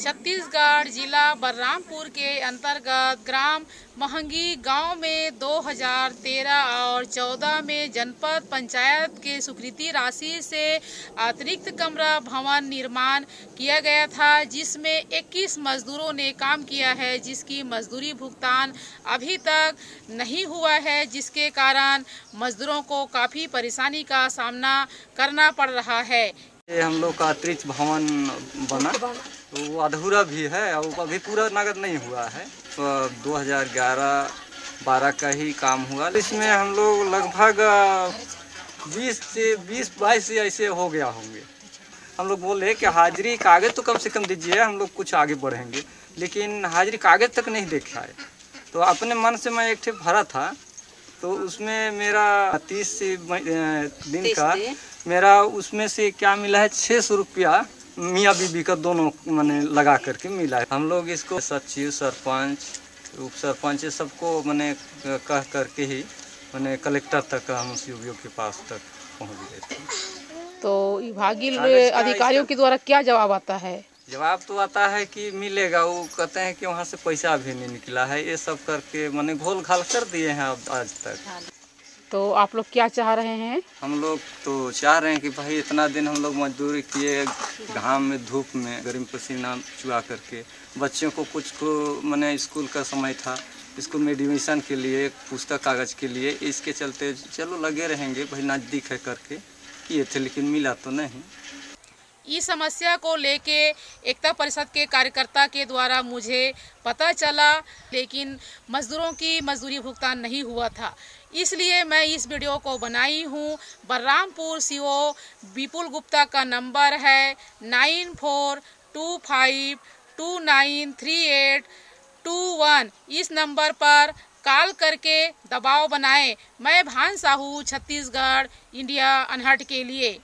छत्तीसगढ़ जिला बलरामपुर के अंतर्गत ग्राम महँगी गाँव में 2013 और 14 में जनपद पंचायत के स्वीकृति राशि से अतिरिक्त कमरा भवन निर्माण किया गया था, जिसमें 21 मजदूरों ने काम किया है, जिसकी मजदूरी भुगतान अभी तक नहीं हुआ है, जिसके कारण मजदूरों को काफ़ी परेशानी का सामना करना पड़ रहा है। हम लोग का अतिरिक्त भवन बना। वो अधूरा भी है और अभी पूरा नगद नहीं हुआ है। तो 2011 12 का ही काम हुआ। इसमें हम लोग लगभग 20 से 20 22 से ऐसे हो गया होंगे। हम लोग बोले कि हाजिरी कागज़ तो कम से कम दीजिए हम लोग कुछ आगे बढ़ेंगे। लेकिन हाजिरी कागज़ तक नहीं देखा है। तो अपने मन से मैं एक ठे भरा था। तो उसमें मेरा तीस दिन का मेरा उसमें से क्या मिला है छः सौ रुपया मियाँ बीबी का दोनों मैंने लगा करके मिला है। हम लोग इसको सचिव सरपंच उप सरपंच सबको मैंने कह करके ही मैंने कलेक्टर तक हम उस सी के पास तक पहुँच गए थे। तो विभागीय अधिकारियों के द्वारा क्या जवाब आता है? जवाब तो आता है कि मिलेगा वो कहते हैं कि वहाँ से पैसा भी नहीं निकला है। ये सब करके मैंने घोल घाल कर दिए हैं अब आज तक। तो आप लोग क्या चाह रहे हैं? हम लोग तो चाह रहे हैं कि भाई इतना दिन हम लोग मजदूरी किए, घाम में, धूप में गर्म पसीना चुआ करके। बच्चों को कुछ को, मैंने स्कूल का समय था, स्कूल में एडमिशन के लिए, पुस्तक कागज़ के लिए, इसके चलते चलो लगे रहेंगे, भाई नज़दीक है करके। किए थे लेकिन मिला तो नहीं। इस समस्या को लेके एकता परिषद के कार्यकर्ता के द्वारा मुझे पता चला, लेकिन मजदूरों की मजदूरी भुगतान नहीं हुआ था। इसलिए मैं इस वीडियो को बनाई हूँ। बलरामपुर सीओ विपुल गुप्ता का नंबर है nine four two five two nine three eight two one. इस नंबर पर कॉल करके दबाव बनाएँ। मैं भान साहू छत्तीसगढ़, इंडिया, अनहट के लिए।